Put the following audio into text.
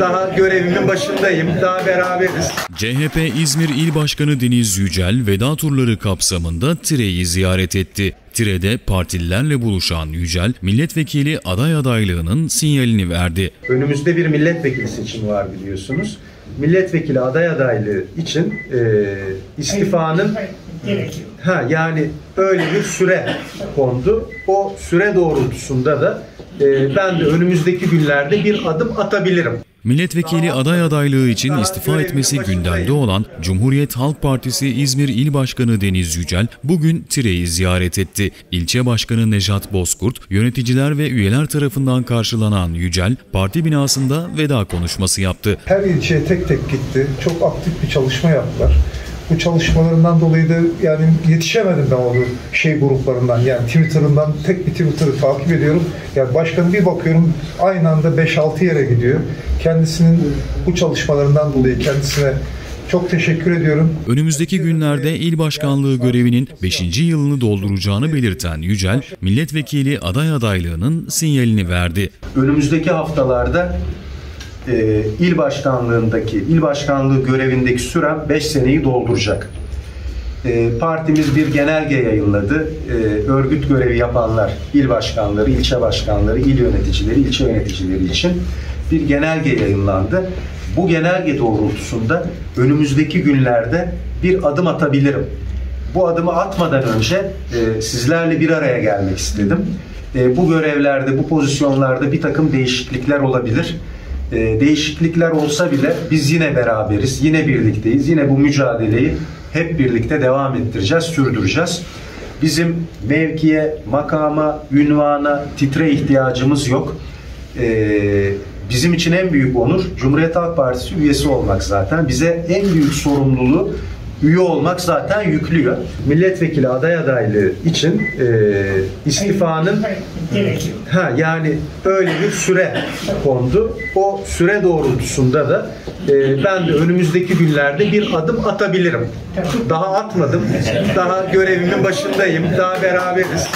Daha görevimin başındayım. Daha beraberiz. CHP İzmir İl Başkanı Deniz Yücel veda turları kapsamında Tire'yi ziyaret etti. Tire'de partililerle buluşan Yücel, milletvekili aday adaylığının sinyalini verdi. Önümüzde bir milletvekili seçimi var biliyorsunuz. Milletvekili aday adaylığı için e, istifanın ha yani öyle bir süre kondu. O süre doğrultusunda da ben de önümüzdeki günlerde bir adım atabilirim. Milletvekili aday adaylığı için istifa etmesi gündemde olan Cumhuriyet Halk Partisi İzmir İl Başkanı Deniz Yücel bugün Tire'yi ziyaret etti. İlçe Başkanı Nejat Bozkurt, yöneticiler ve üyeler tarafından karşılanan Yücel, parti binasında veda konuşması yaptı. Her ilçeye tek tek gitti. Çok aktif bir çalışma yaptılar. Bu çalışmalarından dolayı da yani yetişemedim ben o şey gruplarından yani Twitter'ından tek bir Twitter'ı takip ediyorum. Yani başkanım bir bakıyorum aynı anda 5-6 yere gidiyor. Kendisinin bu çalışmalarından dolayı kendisine çok teşekkür ediyorum. Önümüzdeki günlerde il başkanlığı görevinin 5. yılını dolduracağını belirten Yücel, milletvekili aday adaylığının sinyalini verdi. Önümüzdeki haftalarda e, il başkanlığındaki, il başkanlığı görevindeki sürem 5 seneyi dolduracak. E, partimiz bir genelge yayınladı. E, örgüt görevi yapanlar, il başkanları, ilçe başkanları, il yöneticileri, ilçe yöneticileri için bir genelge yayınlandı. Bu genelge doğrultusunda önümüzdeki günlerde bir adım atabilirim. Bu adımı atmadan önce e, sizlerle bir araya gelmek istedim. E, bu görevlerde, bu pozisyonlarda bir takım değişiklikler olabilir. E, değişiklikler olsa bile biz yine beraberiz, yine birlikteyiz. Yine bu mücadeleyi hep birlikte devam ettireceğiz, sürdüreceğiz. Bizim mevkiye, makama, ünvana, titre ihtiyacımız yok. E, bizim için en büyük onur Cumhuriyet Halk Partisi üyesi olmak zaten. Bize en büyük sorumluluğu üye olmak zaten yüklüyor. Milletvekili aday adaylığı için e, istifanın ha yani öyle bir süre kondu. O süre doğrultusunda da e, ben de önümüzdeki günlerde bir adım atabilirim. Daha atmadım. Daha görevimin başındayım. Daha beraberiz.